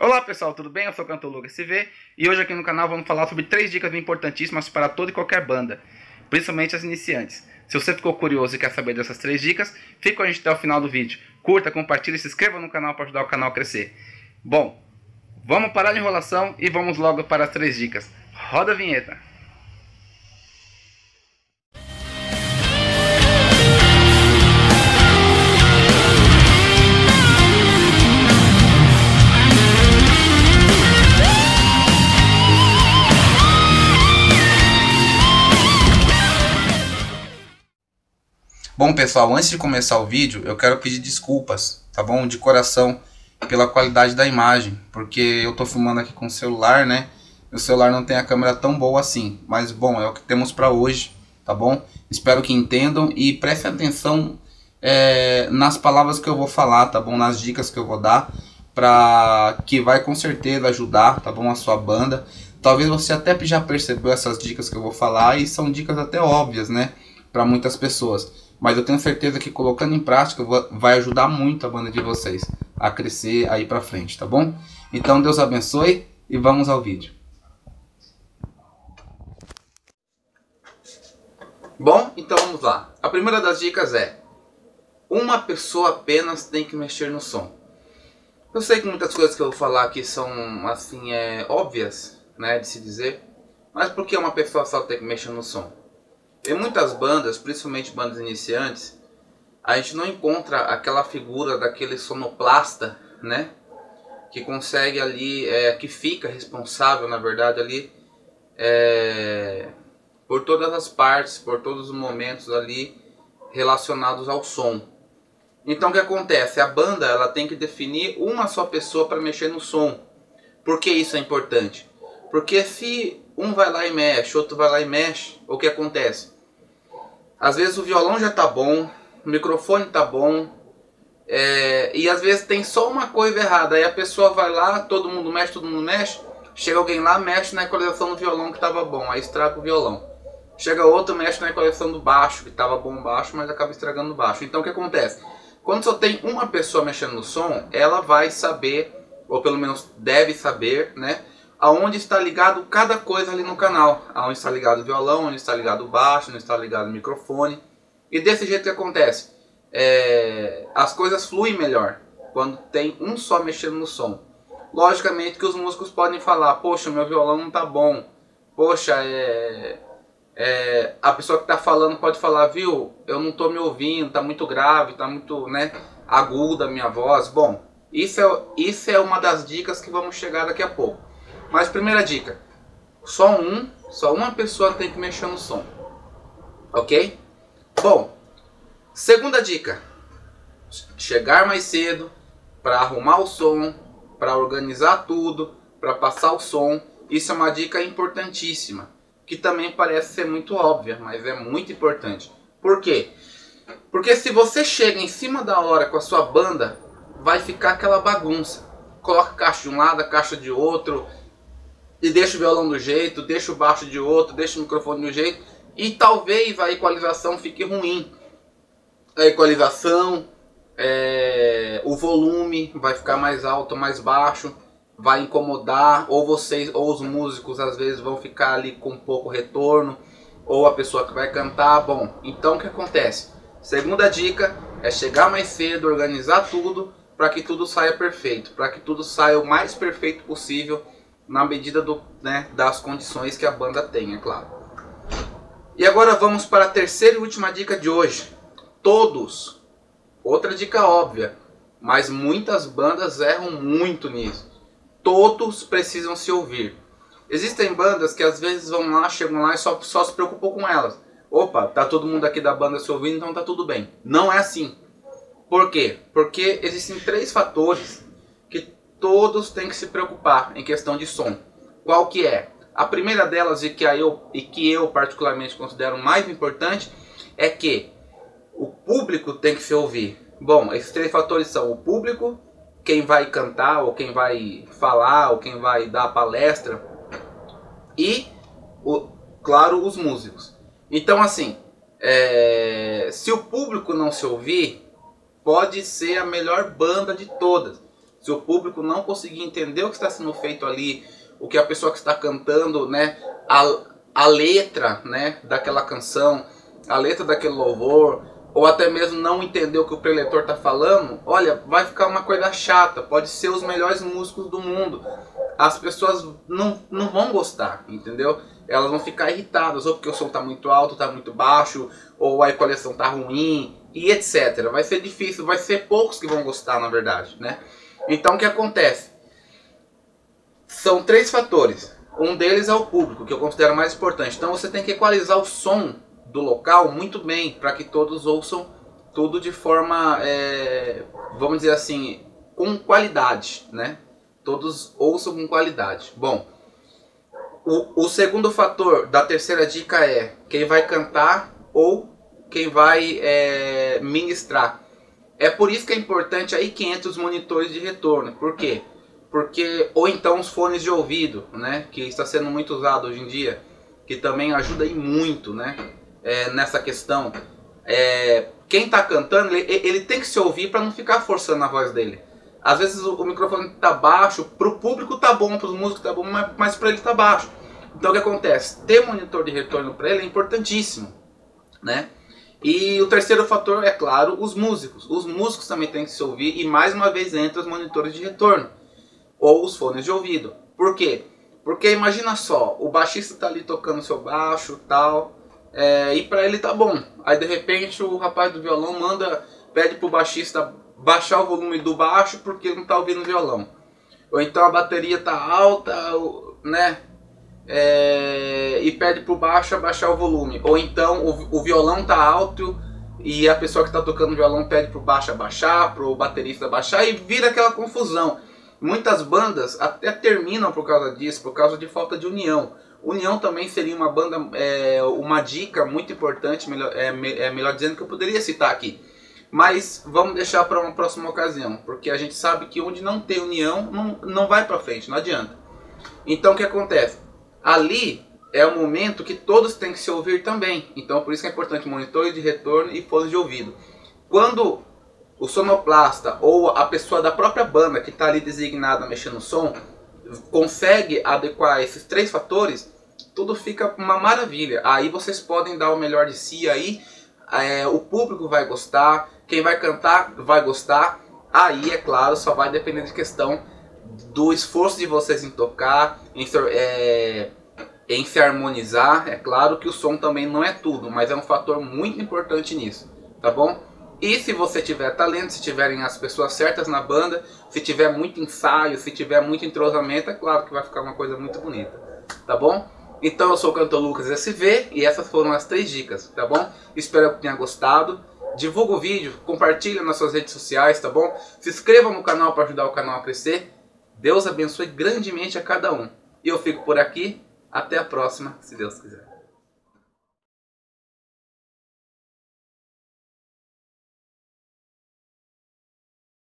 Olá pessoal, tudo bem? Eu sou o cantor Lucas CV e hoje aqui no canal vamos falar sobre três dicas importantíssimas para toda e qualquer banda, principalmente as iniciantes. Se você ficou curioso e quer saber dessas três dicas, fica com a gente até o final do vídeo. Curta, compartilhe e se inscreva no canal para ajudar o canal a crescer. Bom, vamos parar de enrolação e vamos logo para as três dicas. Roda a vinheta! Bom pessoal, antes de começar o vídeo, eu quero pedir desculpas, tá bom? De coração, pela qualidade da imagem, porque eu tô filmando aqui com o celular, né? O celular não tem a câmera tão boa assim, mas bom, é o que temos para hoje, tá bom? Espero que entendam e prestem atenção é, nas palavras que eu vou falar, tá bom? Nas dicas que eu vou dar, pra que vai com certeza ajudar, tá bom? A sua banda. Talvez você até já percebeu essas dicas que eu vou falar e são dicas até óbvias, né? Para muitas pessoas mas eu tenho certeza que colocando em prática vai ajudar muito a banda de vocês a crescer aí pra frente, tá bom? Então Deus abençoe e vamos ao vídeo. Bom, então vamos lá. A primeira das dicas é uma pessoa apenas tem que mexer no som. Eu sei que muitas coisas que eu vou falar aqui são assim é óbvias, né, de se dizer, mas por que uma pessoa só tem que mexer no som? Em muitas bandas, principalmente bandas iniciantes, a gente não encontra aquela figura daquele sonoplasta, né? Que consegue ali, é, que fica responsável, na verdade, ali é, por todas as partes, por todos os momentos ali relacionados ao som. Então o que acontece? A banda ela tem que definir uma só pessoa para mexer no som. Por que isso é importante? Porque se um vai lá e mexe, outro vai lá e mexe, o que acontece? Às vezes o violão já tá bom, o microfone tá bom, é, e às vezes tem só uma coisa errada. Aí a pessoa vai lá, todo mundo mexe, todo mundo mexe. Chega alguém lá, mexe na equalização do violão que tava bom, aí estraga o violão. Chega outro, mexe na equalização do baixo, que tava bom baixo, mas acaba estragando o baixo. Então o que acontece? Quando só tem uma pessoa mexendo no som, ela vai saber, ou pelo menos deve saber, né? Aonde está ligado cada coisa ali no canal. Aonde está ligado o violão, onde está ligado o baixo, onde está ligado o microfone. E desse jeito que acontece, é, as coisas fluem melhor quando tem um só mexendo no som. Logicamente que os músicos podem falar, poxa, meu violão não tá bom. Poxa, é, é, a pessoa que está falando pode falar, viu, eu não estou me ouvindo, tá muito grave, tá muito né, aguda a minha voz. Bom, isso é, isso é uma das dicas que vamos chegar daqui a pouco. Mas primeira dica, só um, só uma pessoa tem que mexer no som. Ok? Bom, segunda dica, chegar mais cedo para arrumar o som, para organizar tudo, para passar o som. Isso é uma dica importantíssima, que também parece ser muito óbvia, mas é muito importante. Por quê? Porque se você chega em cima da hora com a sua banda, vai ficar aquela bagunça. Coloca caixa de um lado, caixa de outro, e deixa o violão do jeito, deixa o baixo de outro, deixa o microfone do jeito e talvez a equalização fique ruim. A equalização, é, o volume vai ficar mais alto, mais baixo, vai incomodar, ou vocês, ou os músicos às vezes vão ficar ali com pouco retorno, ou a pessoa que vai cantar. Bom, então o que acontece? Segunda dica é chegar mais cedo, organizar tudo para que tudo saia perfeito, para que tudo saia o mais perfeito possível na medida do, né, das condições que a banda tem, é claro. E agora vamos para a terceira e última dica de hoje. Todos. Outra dica óbvia, mas muitas bandas erram muito nisso. Todos precisam se ouvir. Existem bandas que às vezes vão lá, chegam lá e só, só se preocupam com elas. Opa, tá todo mundo aqui da banda se ouvindo, então tá tudo bem. Não é assim. Por quê? Porque existem três fatores todos têm que se preocupar em questão de som. Qual que é? A primeira delas e que, eu, e que eu particularmente considero mais importante é que o público tem que se ouvir. Bom, esses três fatores são o público, quem vai cantar, ou quem vai falar, ou quem vai dar palestra, e, o, claro, os músicos. Então, assim, é, se o público não se ouvir, pode ser a melhor banda de todas Se o público não conseguir entender o que está sendo feito ali, o que a pessoa que está cantando, né, a, a letra, né, daquela canção, a letra daquele louvor, ou até mesmo não entender o que o preletor está falando, olha, vai ficar uma coisa chata. Pode ser os melhores músicos do mundo. As pessoas não, não vão gostar, entendeu? Elas vão ficar irritadas, ou porque o som está muito alto, está muito baixo, ou a equalização está ruim, e etc. Vai ser difícil, vai ser poucos que vão gostar, na verdade, né? Então o que acontece? São três fatores. Um deles é o público, que eu considero mais importante. Então você tem que equalizar o som do local muito bem, para que todos ouçam tudo de forma, é, vamos dizer assim, com qualidade, né? Todos ouçam com qualidade. Bom, o, o segundo fator da terceira dica é quem vai cantar ou quem vai é, ministrar. É por isso que é importante aí que entra os monitores de retorno. Por quê? Porque, ou então os fones de ouvido, né? Que está sendo muito usado hoje em dia. Que também ajuda aí muito, né? É, nessa questão. É, quem está cantando, ele, ele, tem que se ouvir para não ficar forçando a voz dele. Às vezes o, o microfone está baixo, para o público tá bom, para os músicos tá bom, mas, mas para ele está baixo. Então o que acontece? Ter monitor de retorno para ele é importantíssimo, né? E o terceiro fator é claro, os músicos. Os músicos também têm que se ouvir e mais uma vez entra os monitores de retorno ou os fones de ouvido. Por quê? Porque imagina só, o baixista está ali tocando seu baixo, tal, é, e para ele tá bom. Aí de repente o rapaz do violão manda, pede pro baixista baixar o volume do baixo porque não tá ouvindo o violão. Ou então a bateria tá alta, né? É, e pede pro baixo abaixar o volume. Ou então o, o violão tá alto e a pessoa que está tocando violão pede pro baixo abaixar, pro baterista abaixar e vira aquela confusão. Muitas bandas até terminam por causa disso, por causa de falta de união. União também seria uma banda, é, uma dica muito importante, melhor, é, é, melhor dizendo que eu poderia citar aqui. Mas vamos deixar para uma próxima ocasião, porque a gente sabe que onde não tem união não, não vai para frente, não adianta. Então o que acontece? Ali é o momento que todos têm que se ouvir também. Então por isso que é importante monitores de retorno e fones de ouvido. Quando o sonoplasta ou a pessoa da própria banda que está ali designada mexendo no som consegue adequar esses três fatores, tudo fica uma maravilha. Aí vocês podem dar o melhor de si aí, é, o público vai gostar, quem vai cantar vai gostar. Aí, é claro, só vai depender de questão do esforço de vocês em tocar, em, é, em se harmonizar. É claro que o som também não é tudo, mas é um fator muito importante nisso, tá bom? E se você tiver talento, se tiverem as pessoas certas na banda, se tiver muito ensaio, se tiver muito entrosamento, é claro que vai ficar uma coisa muito bonita, tá bom? Então eu sou o cantor Lucas SV e essas foram as três dicas, tá bom? Espero que tenha gostado. Divulga o vídeo, compartilha nas suas redes sociais, tá bom? Se inscreva no canal para ajudar o canal a crescer. Deus abençoe grandemente a cada um. E eu fico por aqui. Até a próxima, se Deus quiser.